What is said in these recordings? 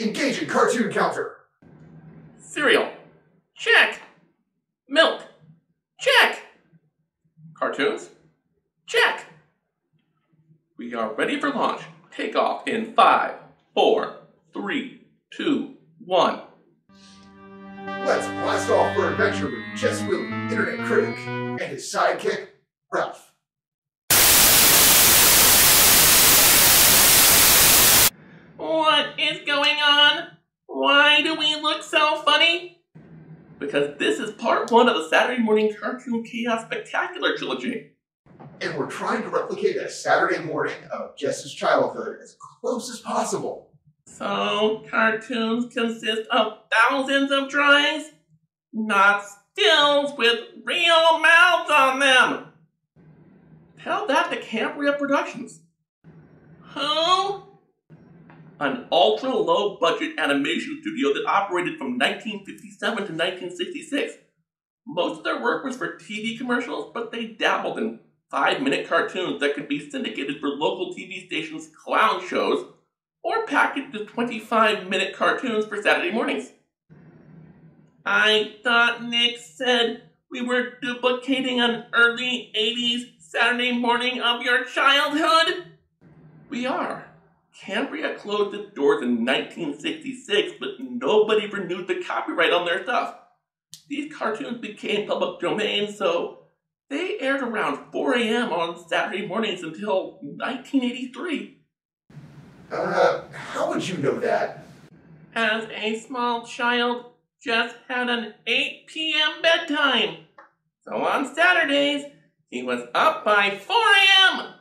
Engaging cartoon counter. Cereal. Check. Milk. Check. Cartoons. Check. We are ready for launch. Take off in five, four, three, two, one. Let's blast off for adventure with Jesse Willie, internet critic, and his sidekick, Ralph. What is going on? Why do we look so funny? Because this is part one of the Saturday Morning Cartoon Chaos Spectacular trilogy. And we're trying to replicate a Saturday morning of Jess's childhood as close as possible. So, cartoons consist of thousands of drawings, not stills with real mouths on them. Tell that to Cambria Productions. Who? An ultra low budget animation studio that operated from 1957 to 1966. Most of their work was for TV commercials, but they dabbled in five minute cartoons that could be syndicated for local TV stations' clown shows or packaged as 25 minute cartoons for Saturday mornings. I thought Nick said we were duplicating an early 80s Saturday morning of your childhood? We are. Cambria closed its doors in 1966, but nobody renewed the copyright on their stuff. These cartoons became public domain, so they aired around 4 a.m. on Saturday mornings until 1983. Uh, how would you know that? As a small child, Jess had an 8 p.m. bedtime. So on Saturdays, he was up by 4 a.m.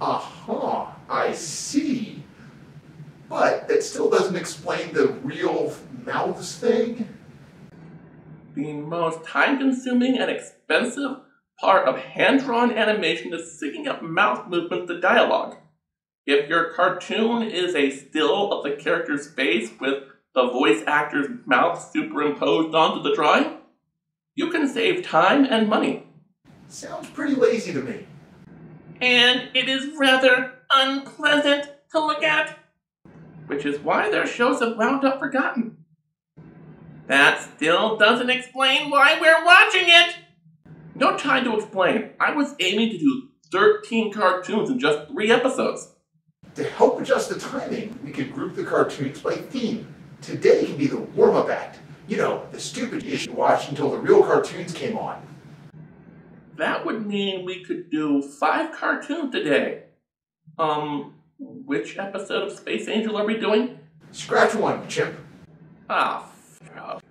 Aha, I see. But it still doesn't explain the real mouths thing. The most time consuming and expensive part of hand drawn animation is syncing up mouth movements to dialogue. If your cartoon is a still of the character's face with the voice actor's mouth superimposed onto the drawing, you can save time and money. Sounds pretty lazy to me. And it is rather unpleasant to look at, which is why their shows have wound up forgotten. That still doesn't explain why we're watching it! No time to explain. I was aiming to do 13 cartoons in just three episodes. To help adjust the timing, we could group the cartoons by theme. Today can be the warm-up act. You know, the stupid issue watched until the real cartoons came on. That would mean we could do five cartoons today. Um, which episode of Space Angel are we doing? Scratch one, chimp. Ah, f-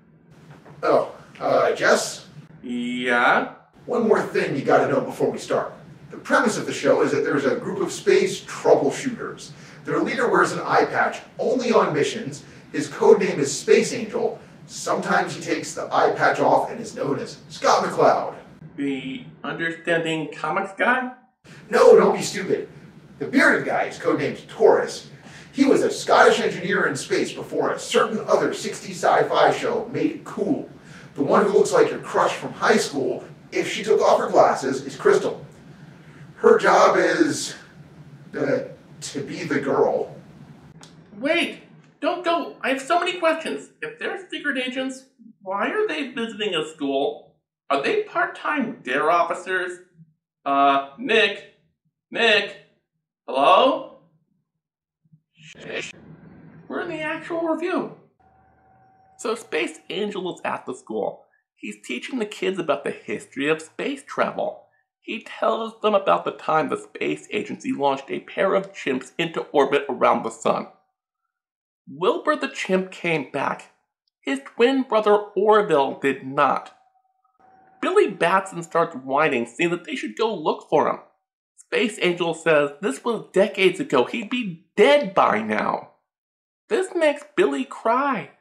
Oh, uh, Jess? yeah? One more thing you gotta know before we start. The premise of the show is that there's a group of space troubleshooters. Their leader wears an eye patch only on missions. His code name is Space Angel. Sometimes he takes the eye patch off and is known as Scott McCloud. The Understanding Comics guy? No, don't be stupid. The bearded guy is codenamed Taurus. He was a Scottish engineer in space before a certain other 60s sci-fi show made it cool. The one who looks like your crush from high school, if she took off her glasses, is Crystal. Her job is uh, to be the girl. Wait! Don't go! I have so many questions. If they're secret agents, why are they visiting a school? Are they part time DARE officers? Uh, Nick? Nick? Hello? We're in the actual review. So, Space Angel is at the school. He's teaching the kids about the history of space travel. He tells them about the time the space agency launched a pair of chimps into orbit around the sun. Wilbur the chimp came back. His twin brother Orville did not. Billy Batson starts whining, saying that they should go look for him. Space Angel says this was decades ago. He'd be dead by now. This makes Billy cry.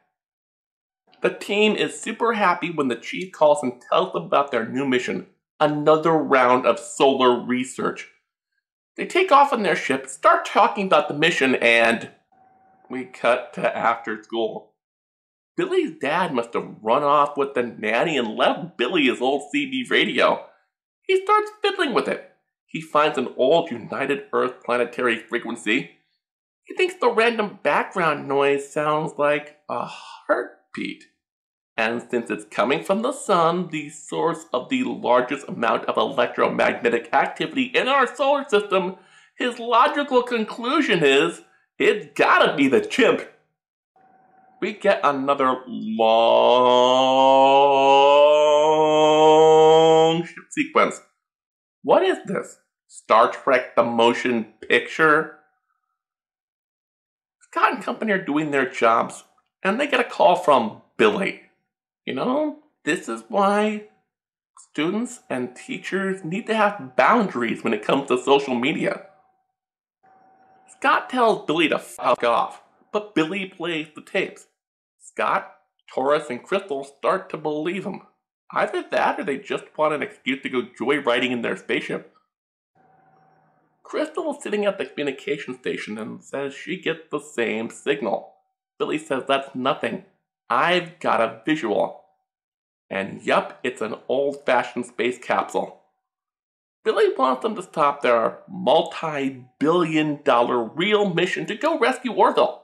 The team is super happy when the chief calls and tells them about their new mission another round of solar research. They take off on their ship, start talking about the mission, and we cut to after school. Billy's dad must have run off with the nanny and left Billy his old CB radio. He starts fiddling with it. He finds an old United Earth planetary frequency. He thinks the random background noise sounds like a heartbeat. And since it's coming from the sun, the source of the largest amount of electromagnetic activity in our solar system, his logical conclusion is it's gotta be the chimp. We get another long sequence. What is this? Star Trek the motion picture? Scott and company are doing their jobs, and they get a call from Billy. You know, this is why students and teachers need to have boundaries when it comes to social media. Scott tells Billy to fuck off, but Billy plays the tapes. Scott, Taurus, and Crystal start to believe him. Either that or they just want an excuse to go joyriding in their spaceship. Crystal is sitting at the communication station and says she gets the same signal. Billy says that's nothing. I've got a visual. And yup, it's an old fashioned space capsule. Billy wants them to stop their multi billion dollar real mission to go rescue Orville.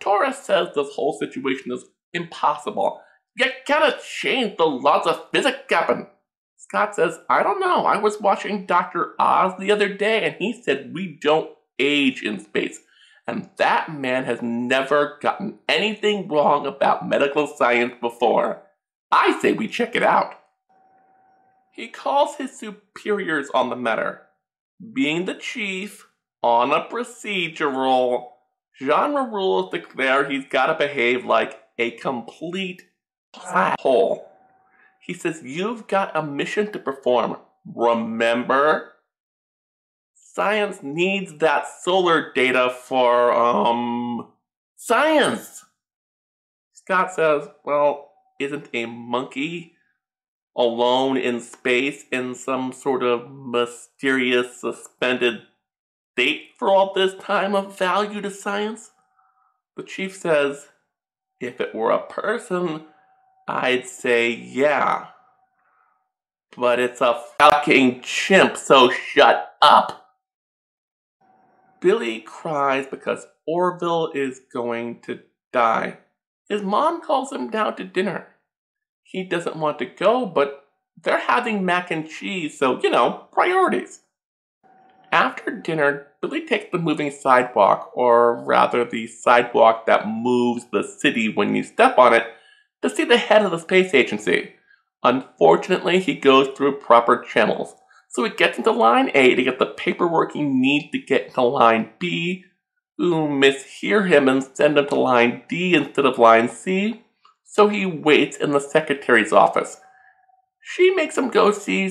Taurus says this whole situation is impossible. You gotta change the laws of physics, Captain. Scott says, I don't know. I was watching Dr. Oz the other day and he said we don't age in space. And that man has never gotten anything wrong about medical science before. I say we check it out. He calls his superiors on the matter. Being the chief, on a procedural, genre rules declare he's gotta behave like a complete hole. He says, You've got a mission to perform. Remember? Science needs that solar data for, um, science. Scott says, Well, isn't a monkey alone in space in some sort of mysterious suspended state for all this time of value to science? The chief says, If it were a person, I'd say yeah. But it's a fucking chimp, so shut up. Billy cries because Orville is going to die. His mom calls him down to dinner. He doesn't want to go, but they're having mac and cheese, so, you know, priorities. After dinner, Billy takes the moving sidewalk, or rather the sidewalk that moves the city when you step on it, to see the head of the space agency. Unfortunately, he goes through proper channels, so he gets into line A to get the paperwork he needs to get into line B, who mishear him and send him to line D instead of line C, so he waits in the secretary's office. She makes him go see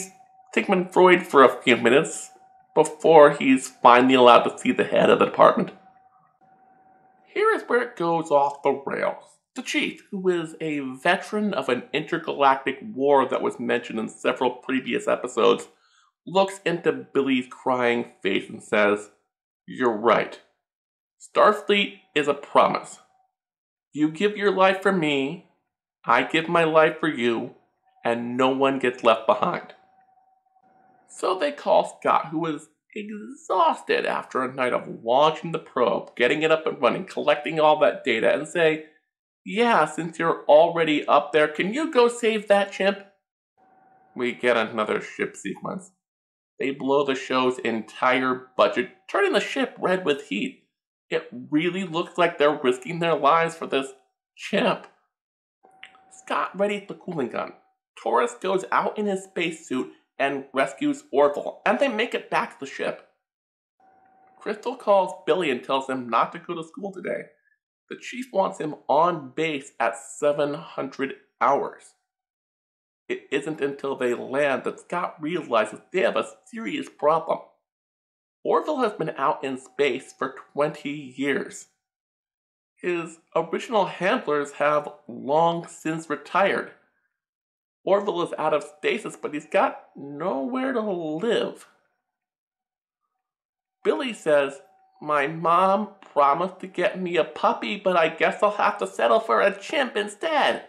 Sigmund Freud for a few minutes before he's finally allowed to see the head of the department. Here is where it goes off the rails. The chief, who is a veteran of an intergalactic war that was mentioned in several previous episodes, looks into Billy's crying face and says, You're right. Starfleet is a promise. You give your life for me, I give my life for you, and no one gets left behind. So they call Scott, who is exhausted after a night of launching the probe, getting it up and running, collecting all that data, and say, yeah, since you're already up there, can you go save that chimp? We get another ship sequence. They blow the show's entire budget, turning the ship red with heat. It really looks like they're risking their lives for this chimp. Scott readies the cooling gun. Taurus goes out in his spacesuit and rescues Orville, and they make it back to the ship. Crystal calls Billy and tells him not to go to school today. The chief wants him on base at 700 hours. It isn't until they land that Scott realizes they have a serious problem. Orville has been out in space for 20 years. His original handlers have long since retired. Orville is out of stasis, but he's got nowhere to live. Billy says my mom promised to get me a puppy, but I guess I'll have to settle for a chimp instead.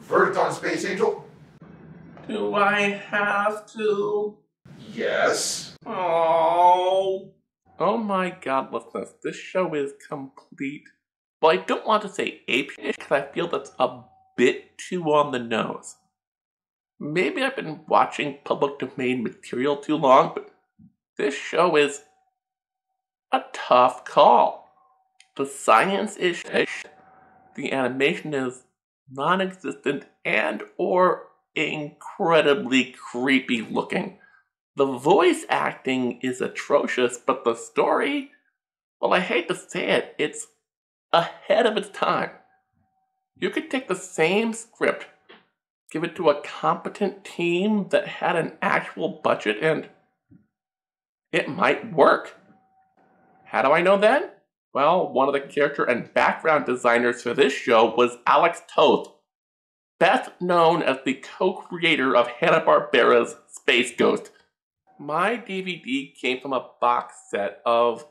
Verdict on Space Angel? Do I have to? Yes. Oh. Oh my god, listeners, this show is complete. Well, I don't want to say ape because I feel that's a bit too on the nose. Maybe I've been watching public domain material too long, but this show is a tough call. The science is the animation is non-existent and or incredibly creepy looking. The voice acting is atrocious, but the story, well, I hate to say it, it's ahead of its time. You could take the same script, give it to a competent team that had an actual budget, and it might work. How do I know that? Well, one of the character and background designers for this show was Alex Toth, best known as the co-creator of Hanna-Barbera's Space Ghost. My DVD came from a box set of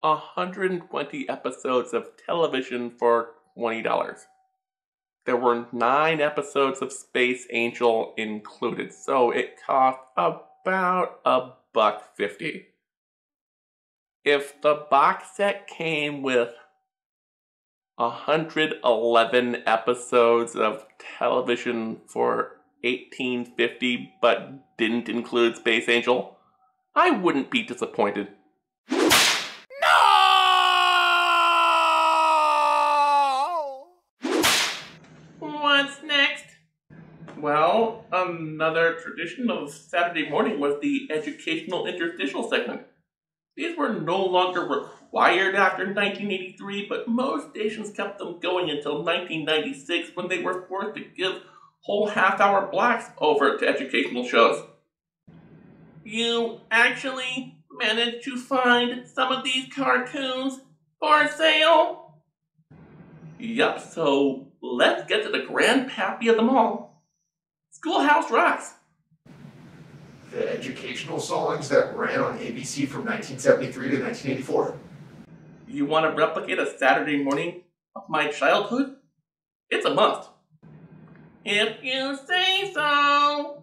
120 episodes of television for $20. There were nine episodes of Space Angel included, so it cost about a buck fifty. If the box set came with 111 episodes of television for 1850 but didn't include Space Angel, I wouldn't be disappointed. No! What's next? Well, another tradition of Saturday morning was the educational interstitial segment. These were no longer required after 1983, but most stations kept them going until 1996 when they were forced to give whole half hour blocks over to educational shows. You actually managed to find some of these cartoons for sale? Yup, so let's get to the grandpappy of them all. Schoolhouse Rocks. The educational songs that ran on ABC from 1973 to 1984. You want to replicate a Saturday morning of my childhood? It's a must. If you say so.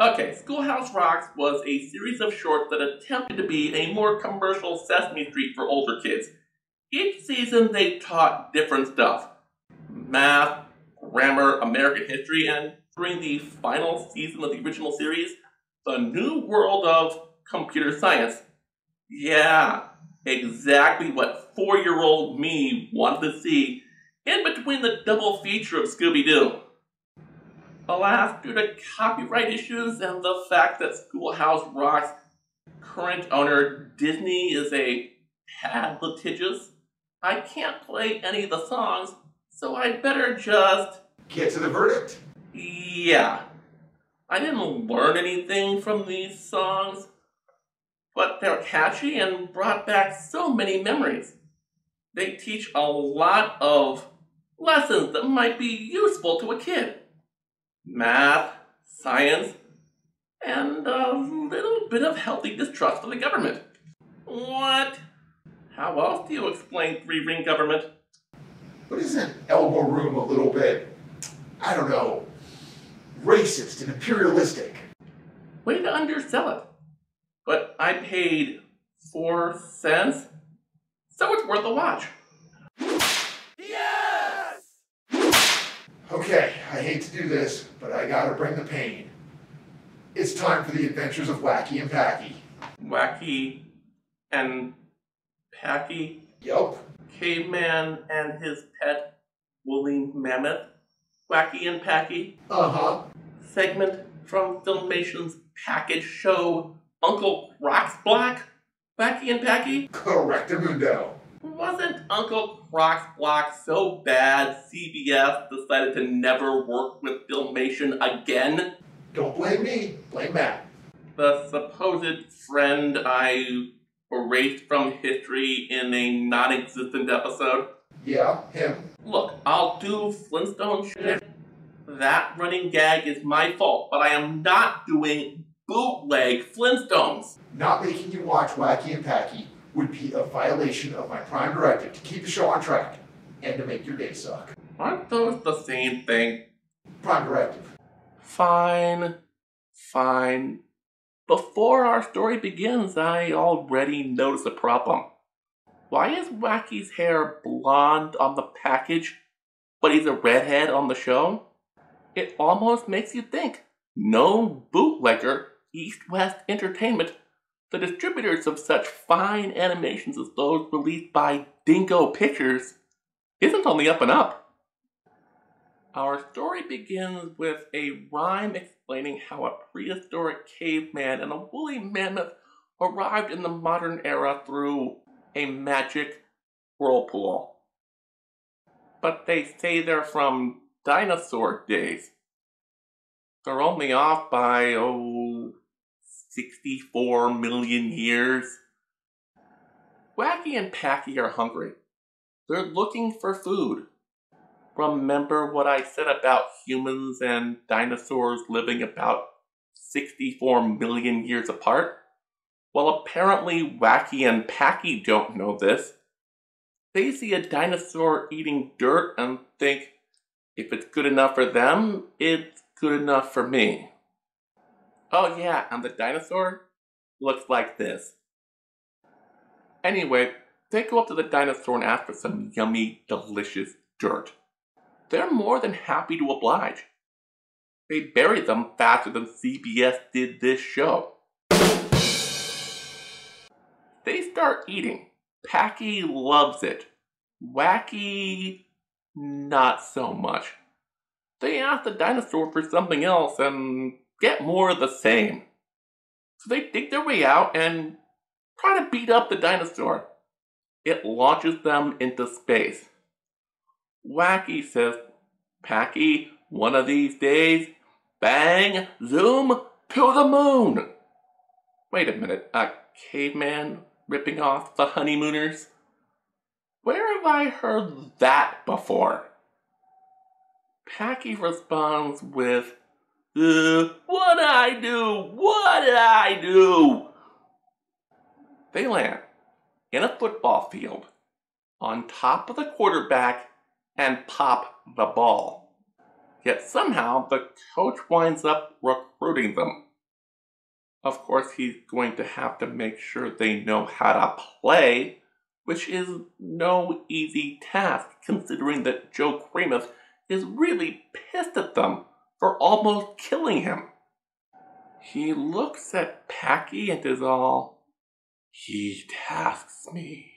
Okay, Schoolhouse Rocks was a series of shorts that attempted to be a more commercial Sesame Street for older kids. Each season they taught different stuff math, grammar, American history, and during the final season of the original series, the new world of computer science. Yeah, exactly what four year old me wanted to see in between the double feature of Scooby Doo. Alas, due to copyright issues and the fact that Schoolhouse Rock's current owner, Disney, is a tad litigious, I can't play any of the songs, so I'd better just. Get to the verdict. Yeah. I didn't learn anything from these songs, but they're catchy and brought back so many memories. They teach a lot of lessons that might be useful to a kid math, science, and a little bit of healthy distrust of the government. What? How else do you explain three ring government? But isn't elbow room a little bit, I don't know, racist and imperialistic? Way to undersell it. But I paid four cents, so it's worth a watch. Yes! Okay, I hate to do this, but I gotta bring the pain. It's time for the adventures of Wacky and Packy. Wacky and Packy, Yup. Caveman and his pet woolly mammoth, Wacky and Packy, Uh huh. Segment from Filmation's package show Uncle Croc's Block, Wacky and Packy. Correctamundo. Wasn't Uncle Croc's Block so bad CBS decided to never work with Filmation again? Don't blame me, blame Matt. The supposed friend I erased from history in a non existent episode? Yeah, him. Look, I'll do Flintstone shit. That running gag is my fault, but I am not doing bootleg Flintstones. Not making you watch Wacky and Packy would be a violation of my prime directive to keep the show on track and to make your day suck. Aren't those the same thing? Prime directive. Fine, fine. Before our story begins, I already notice a problem. Why is Wacky's hair blonde on the package, but he's a redhead on the show? It almost makes you think no bootlegger, East West Entertainment, the distributors of such fine animations as those released by Dingo Pictures, isn't on the up and up. Our story begins with a rhyme explaining how a prehistoric caveman and a woolly mammoth arrived in the modern era through a magic whirlpool. But they say they're from dinosaur days. They're only off by, oh, 64 million years. Wacky and Packy are hungry. They're looking for food remember what I said about humans and dinosaurs living about 64 million years apart? Well, apparently Wacky and Packy don't know this. They see a dinosaur eating dirt and think, if it's good enough for them, it's good enough for me. Oh yeah, and the dinosaur looks like this. Anyway, they go up to the dinosaur and ask for some yummy, delicious dirt they're more than happy to oblige. They bury them faster than CBS did this show. They start eating. Packy loves it. Wacky, not so much. They ask the dinosaur for something else and get more of the same. So they dig their way out and try to beat up the dinosaur. It launches them into space. Wacky says, Packy, one of these days, bang, zoom, to the moon. Wait a minute, a caveman ripping off the honeymooners? Where have I heard that before? Packy responds with, uh, what did I do? What I do? They land in a football field on top of the quarterback and pop the ball. Yet somehow the coach winds up recruiting them. Of course, he's going to have to make sure they know how to play, which is no easy task considering that Joe Kremeth is really pissed at them for almost killing him. He looks at Packy and is all, He tasks me.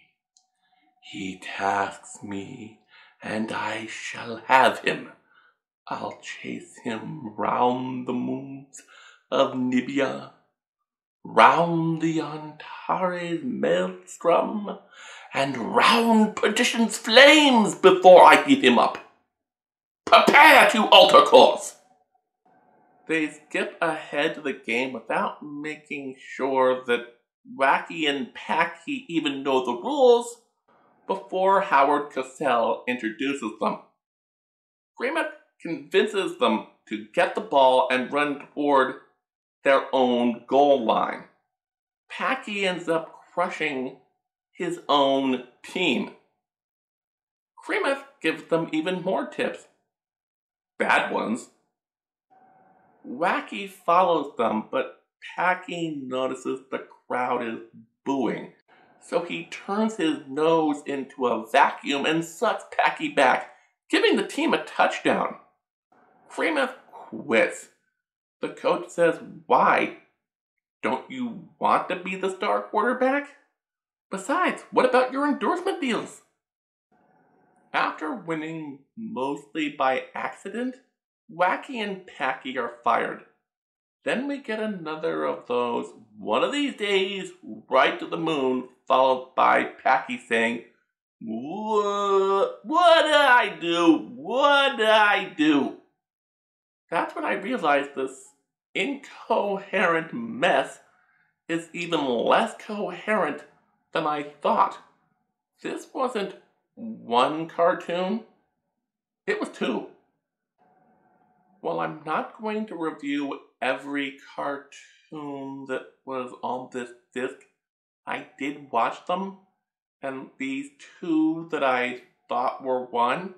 He tasks me and I shall have him. I'll chase him round the moons of Nibia, round the Antares maelstrom, and round perdition's flames before I give him up. Prepare to alter course. They skip ahead the game without making sure that Wacky and Packy even know the rules before Howard Cosell introduces them. Greenman convinces them to get the ball and run toward their own goal line. Packy ends up crushing his own team. Kremeth gives them even more tips. Bad ones. Wacky follows them, but Packy notices the crowd is booing so he turns his nose into a vacuum and sucks Packy back, giving the team a touchdown. Kremeth quits. The coach says, Why? Don't you want to be the star quarterback? Besides, what about your endorsement deals? After winning mostly by accident, Wacky and Packy are fired. Then we get another of those, one of these days, right to the moon, followed by Packy saying, What, what did I do? What did I do? That's when I realized this incoherent mess is even less coherent than I thought. This wasn't one cartoon, it was two. Well, I'm not going to review every cartoon that was on this disc. I did watch them, and these two that I thought were one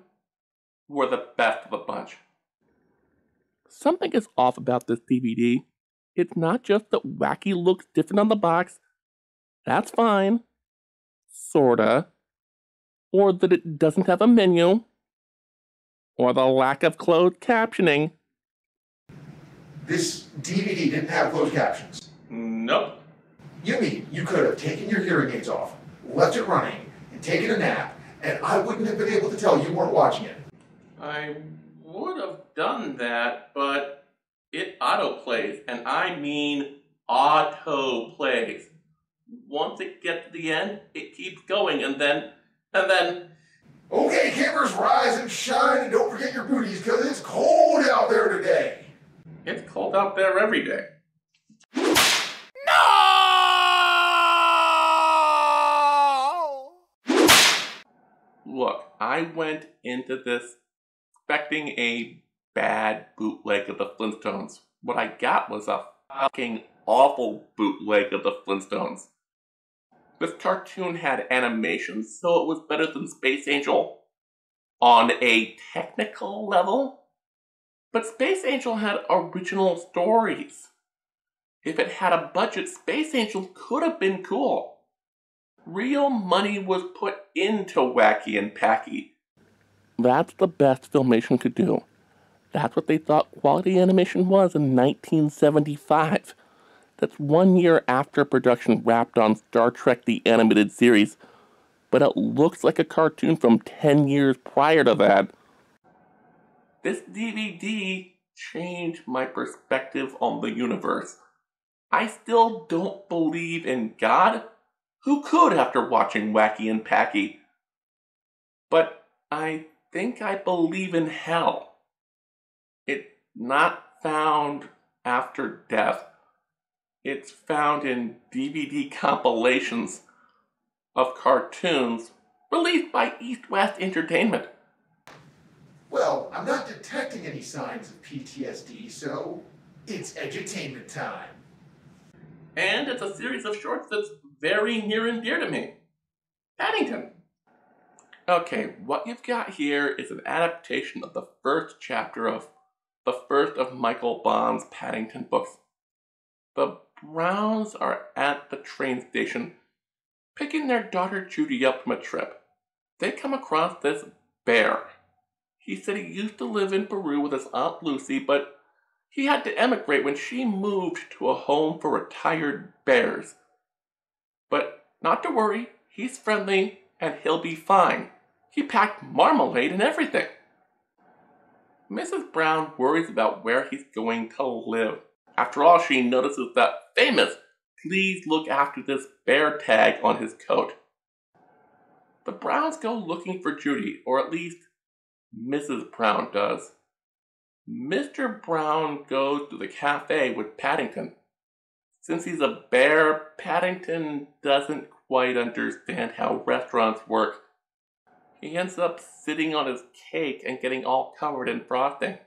were the best of the bunch. Something is off about this DVD. It's not just that Wacky looks different on the box. That's fine. Sorta. Or that it doesn't have a menu. Or the lack of closed captioning. This DVD didn't have closed captions. Nope. You mean you could have taken your hearing aids off, left it running, and taken a nap, and I wouldn't have been able to tell you weren't watching it? I would have done that, but it autoplays, and I mean auto plays. Once it gets to the end, it keeps going, and then, and then. Okay, campers, rise and shine, and don't forget your booties, because it's cold out there today. It's cold out there every day. No! Look, I went into this expecting a bad bootleg of the Flintstones. What I got was a fucking awful bootleg of the Flintstones. This cartoon had animations, so it was better than Space Angel on a technical level. But Space Angel had original stories. If it had a budget, Space Angel could have been cool. Real money was put into Wacky and Packy. That's the best Filmation could do. That's what they thought quality animation was in 1975. That's one year after production wrapped on Star Trek the Animated Series, but it looks like a cartoon from 10 years prior to that. This DVD changed my perspective on the universe. I still don't believe in God. Who could after watching Wacky and Packy? But I think I believe in hell. It's not found after death. It's found in DVD compilations of cartoons released by East West Entertainment. Well, I'm not detecting any signs of PTSD, so it's edutainment time. And it's a series of shorts that's very near and dear to me. Paddington. Okay, what you've got here is an adaptation of the first chapter of the first of Michael Bond's Paddington books. The Browns are at the train station picking their daughter Judy up from a trip. They come across this bear. He said he used to live in Peru with his Aunt Lucy, but he had to emigrate when she moved to a home for retired bears. But not to worry, he's friendly and he'll be fine. He packed marmalade and everything. Mrs. Brown worries about where he's going to live. After all, she notices that famous please look after this bear tag on his coat. The Browns go looking for Judy, or at least Mrs. Brown does. Mr. Brown goes to the cafe with Paddington. Since he's a bear, Paddington doesn't quite understand how restaurants work. He ends up sitting on his cake and getting all covered in frosting.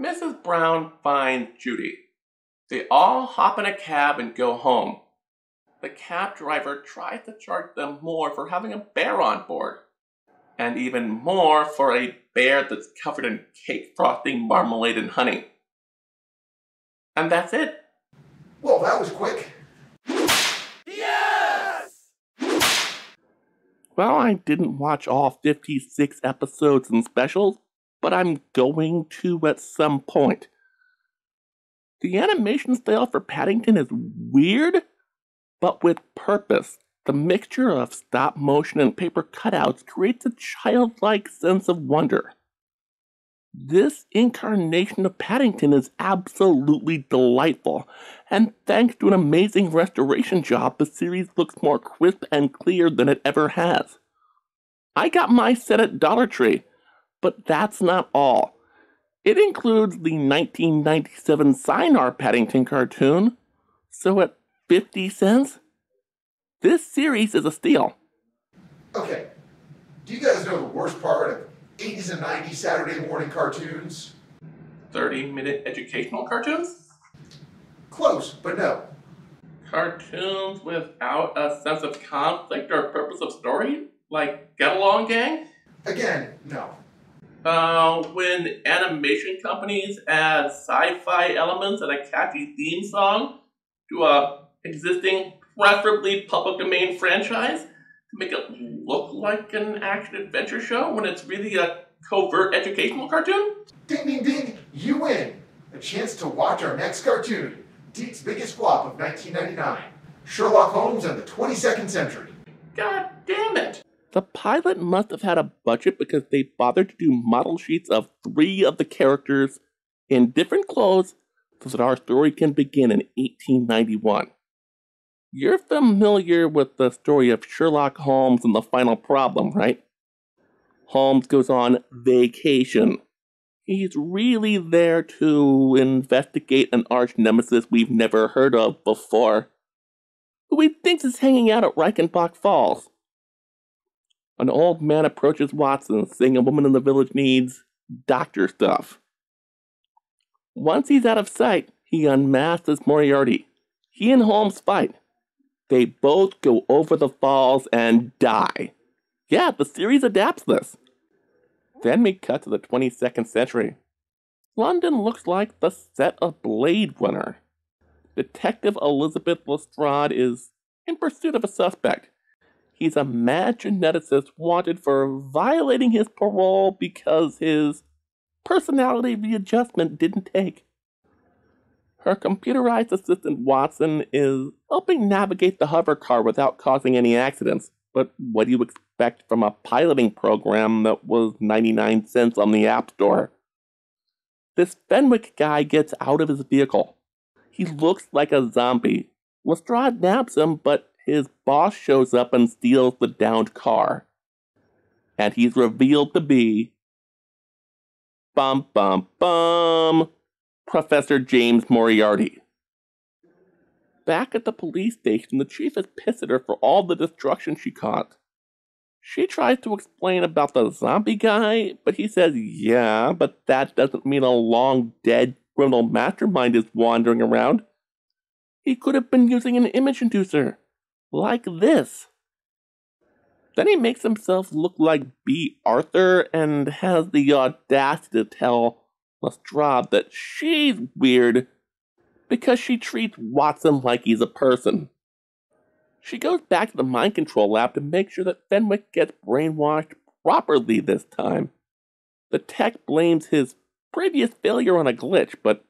Mrs. Brown finds Judy. They all hop in a cab and go home. The cab driver tries to charge them more for having a bear on board, and even more for a bear that's covered in cake frosting, marmalade, and honey. And that's it. Well, that was quick. Yes! Well, I didn't watch all 56 episodes and specials, but I'm going to at some point. The animation style for Paddington is weird, but with purpose. The mixture of stop motion and paper cutouts creates a childlike sense of wonder. This incarnation of Paddington is absolutely delightful, and thanks to an amazing restoration job, the series looks more crisp and clear than it ever has. I got my set at Dollar Tree, but that's not all. It includes the 1997 Cinar Paddington cartoon, so at 50 cents, this series is a steal. Okay, do you guys know the worst part of 80s and 90s Saturday morning cartoons? 30 minute educational cartoons? Close, but no. Cartoons without a sense of conflict or purpose of story? Like Get Along Gang? Again, no. Uh, when animation companies add sci-fi elements and a catchy theme song to a existing, preferably public domain franchise to make it look like an action adventure show when it's really a covert educational cartoon? Ding, ding, ding, you win! A chance to watch our next cartoon, DIC's biggest flop of 1999, Sherlock Holmes and the 22nd Century. God damn it! The pilot must have had a budget because they bothered to do model sheets of three of the characters in different clothes so that our story can begin in 1891. You're familiar with the story of Sherlock Holmes and the final problem, right? Holmes goes on vacation. He's really there to investigate an arch nemesis we've never heard of before, who he thinks is hanging out at Reichenbach Falls. An old man approaches Watson, saying a woman in the village needs doctor stuff. Once he's out of sight, he unmasks Moriarty. He and Holmes fight. They both go over the falls and die. Yeah, the series adapts this. Then we cut to the 22nd century. London looks like the set of Blade Runner. Detective Elizabeth Lestrade is in pursuit of a suspect. He's a mad geneticist wanted for violating his parole because his personality readjustment didn't take. Her computerized assistant Watson is helping navigate the hover car without causing any accidents. But what do you expect from a piloting program that was 99 cents on the App Store? This Fenwick guy gets out of his vehicle. He looks like a zombie. Lestrade nabs him, but his boss shows up and steals the downed car. And he's revealed to be. Bum bum bum! Professor James Moriarty. Back at the police station, the chief is pissed at her for all the destruction she caused. She tries to explain about the zombie guy, but he says, yeah, but that doesn't mean a long dead criminal mastermind is wandering around. He could have been using an image inducer like this. Then he makes himself look like Bea Arthur and has the audacity to tell Lestrade that she's weird because she treats Watson like he's a person. She goes back to the mind control lab to make sure that Fenwick gets brainwashed properly this time. The tech blames his previous failure on a glitch, but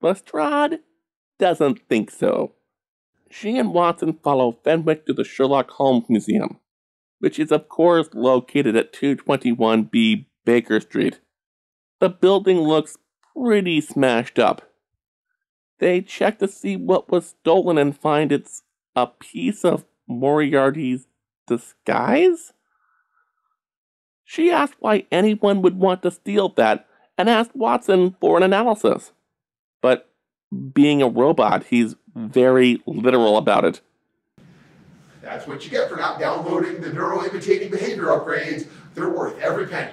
Lestrade doesn't think so she and Watson follow Fenwick to the Sherlock Holmes Museum, which is, of course, located at 221B Baker Street. The building looks pretty smashed up. They check to see what was stolen and find it's a piece of Moriarty's disguise? She asks why anyone would want to steal that and asks Watson for an analysis. But being a robot, he's very literal about it. That's what you get for not downloading the neuroimitating behavior upgrades. They're worth every penny.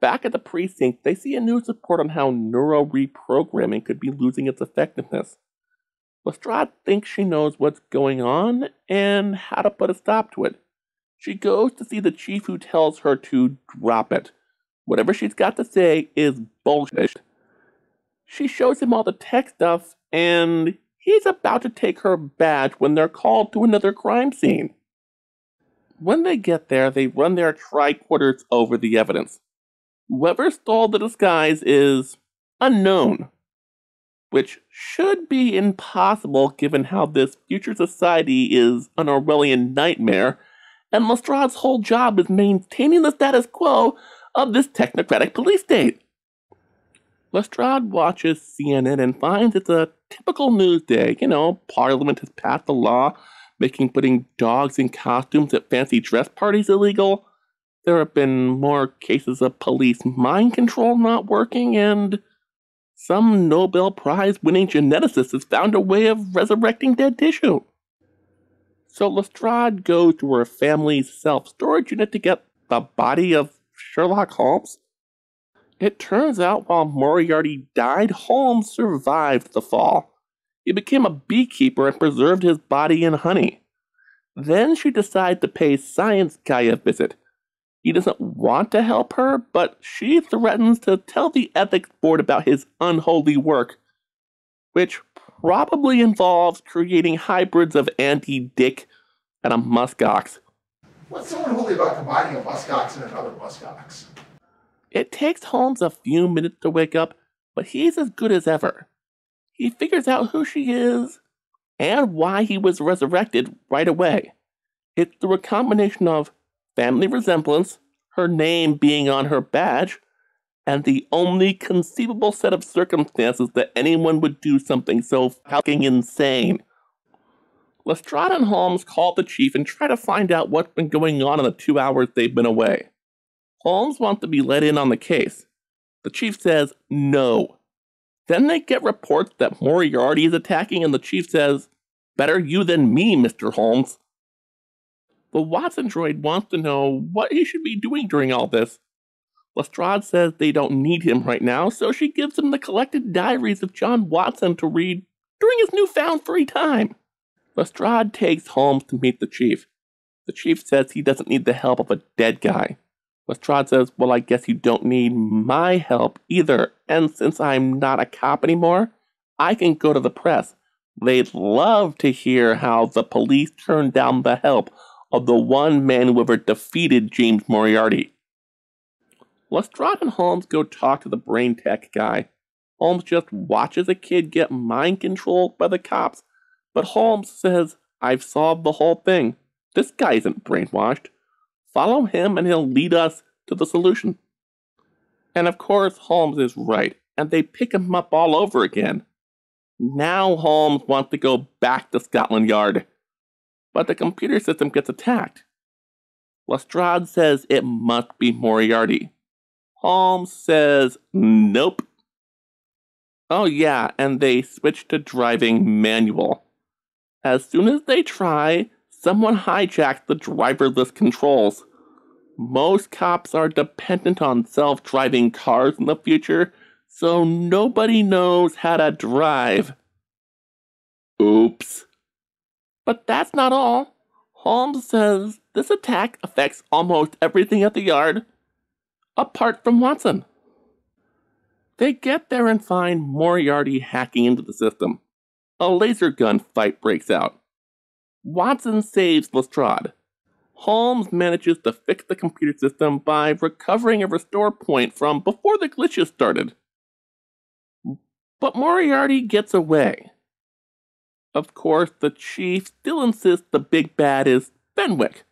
Back at the precinct, they see a news report on how neuro reprogramming could be losing its effectiveness. Lestrade thinks she knows what's going on and how to put a stop to it. She goes to see the chief who tells her to drop it. Whatever she's got to say is bullshit. She shows him all the tech stuff, and he's about to take her badge when they're called to another crime scene. When they get there, they run their tricorders over the evidence. Whoever stole the disguise is unknown, which should be impossible given how this future society is an Orwellian nightmare, and Lestrade's whole job is maintaining the status quo of this technocratic police state. Lestrade watches CNN and finds it's a typical news day. You know, Parliament has passed a law making putting dogs in costumes at fancy dress parties illegal. There have been more cases of police mind control not working, and some Nobel Prize winning geneticist has found a way of resurrecting dead tissue. So Lestrade goes to her family's self storage unit to get the body of Sherlock Holmes. It turns out while Moriarty died, Holmes survived the fall. He became a beekeeper and preserved his body in honey. Then she decided to pay Science Guy a visit. He doesn't want to help her, but she threatens to tell the ethics board about his unholy work, which probably involves creating hybrids of anti dick and a muskox. What's so unholy about combining a muskox and another muskox? It takes Holmes a few minutes to wake up, but he's as good as ever. He figures out who she is and why he was resurrected right away. It's through a combination of family resemblance, her name being on her badge, and the only conceivable set of circumstances that anyone would do something so fucking insane. Lestrade and Holmes call the chief and try to find out what's been going on in the two hours they've been away. Holmes wants to be let in on the case. The chief says no. Then they get reports that Moriarty is attacking, and the chief says, Better you than me, Mr. Holmes. The Watson droid wants to know what he should be doing during all this. Lestrade says they don't need him right now, so she gives him the collected diaries of John Watson to read during his newfound free time. Lestrade takes Holmes to meet the chief. The chief says he doesn't need the help of a dead guy. Lestrade says, Well, I guess you don't need my help either, and since I'm not a cop anymore, I can go to the press. They'd love to hear how the police turned down the help of the one man who ever defeated James Moriarty. Lestrade and Holmes go talk to the brain tech guy. Holmes just watches a kid get mind controlled by the cops, but Holmes says, I've solved the whole thing. This guy isn't brainwashed. Follow him and he'll lead us to the solution. And of course, Holmes is right, and they pick him up all over again. Now Holmes wants to go back to Scotland Yard but the computer system gets attacked. Lestrade says it must be Moriarty. Holmes says nope. Oh, yeah, and they switch to driving manual. As soon as they try, someone hijacks the driverless controls. Most cops are dependent on self driving cars in the future, so nobody knows how to drive. Oops. But that's not all. Holmes says this attack affects almost everything at the yard, apart from Watson. They get there and find Moriarty hacking into the system. A laser gun fight breaks out. Watson saves Lestrade. Holmes manages to fix the computer system by recovering a restore point from before the glitches started. But Moriarty gets away. Of course, the chief still insists the big bad is Fenwick.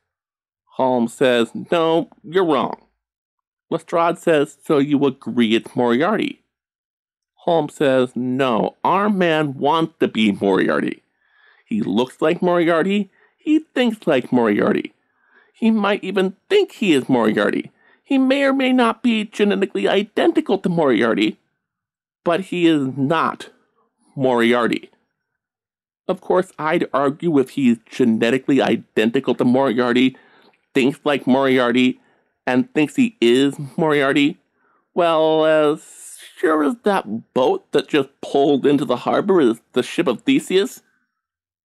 Holmes says, No, you're wrong. Lestrade says, So you agree it's Moriarty? Holmes says, No, our man wants to be Moriarty. He looks like Moriarty. He thinks like Moriarty. He might even think he is Moriarty. He may or may not be genetically identical to Moriarty, but he is not Moriarty. Of course, I'd argue if he's genetically identical to Moriarty, thinks like Moriarty, and thinks he is Moriarty, well, as sure as that boat that just pulled into the harbor is the ship of Theseus,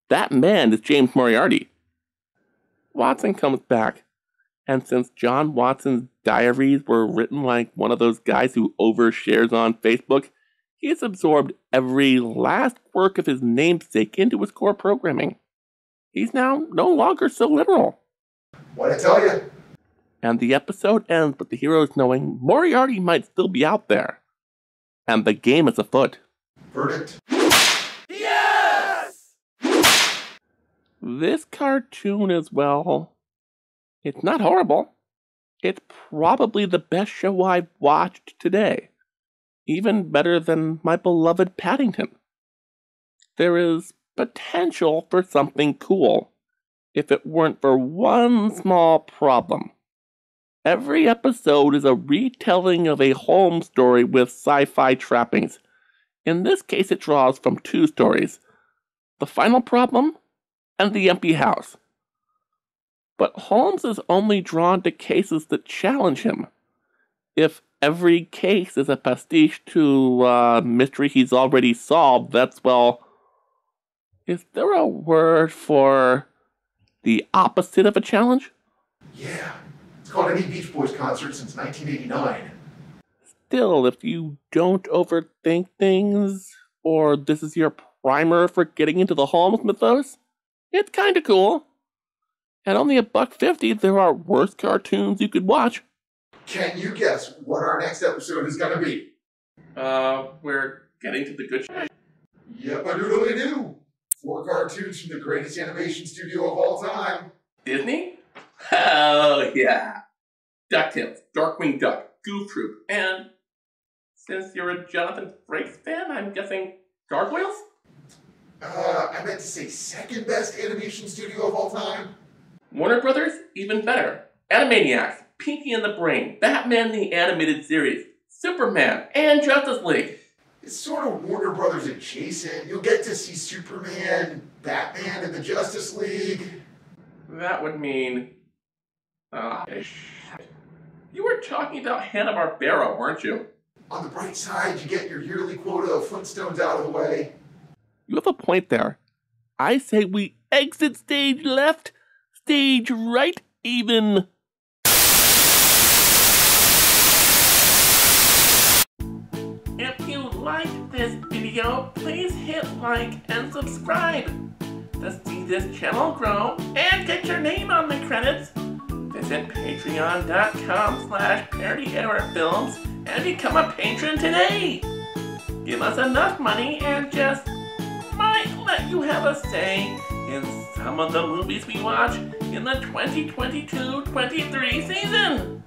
that man is James Moriarty. Watson comes back, and since John Watson's diaries were written like one of those guys who overshares on Facebook, he has absorbed every last work of his namesake into his core programming. He's now no longer so literal. What I tell you? And the episode ends with the heroes knowing Moriarty might still be out there. And the game is afoot. Verdict? Yes! This cartoon as well. It's not horrible. It's probably the best show I've watched today even better than my beloved Paddington. There is potential for something cool if it weren't for one small problem. Every episode is a retelling of a Holmes story with sci fi trappings. In this case, it draws from two stories The Final Problem and The Empty House. But Holmes is only drawn to cases that challenge him. If every case is a pastiche to a uh, mystery he's already solved. That's, well, is there a word for the opposite of a challenge? Yeah, It's called any Beach Boys concert since 1989. Still, if you don't overthink things, or this is your primer for getting into the Holmes mythos, it's kinda cool. At only a buck fifty, there are worse cartoons you could watch. Can you guess what our next episode is gonna be? Uh, we're getting to the good shit. Yep, I doodly do. Four cartoons from the greatest animation studio of all time. Disney? Hell yeah. DuckTales, Darkwing Duck, Goof Troop, and since you're a Jonathan Frakes fan, I'm guessing Gargoyles? Uh, I meant to say second best animation studio of all time. Warner Brothers? Even better. Animaniacs, Pinky and the Brain, Batman the Animated Series, Superman, and Justice League. It's sort of Warner Brothers adjacent. You'll get to see Superman, Batman, and the Justice League. That would mean. Ah, shit. You were talking about Hanna-Barbera, weren't you? On the bright side, you get your yearly quota of Flintstones out of the way. You have a point there. I say we exit stage left, stage right, even. If you liked this video, please hit like and subscribe. To see this channel grow and get your name on the credits, visit patreon.com slash films and become a patron today. Give us enough money and just let you have a say in some of the movies we watch in the 2022-23 season.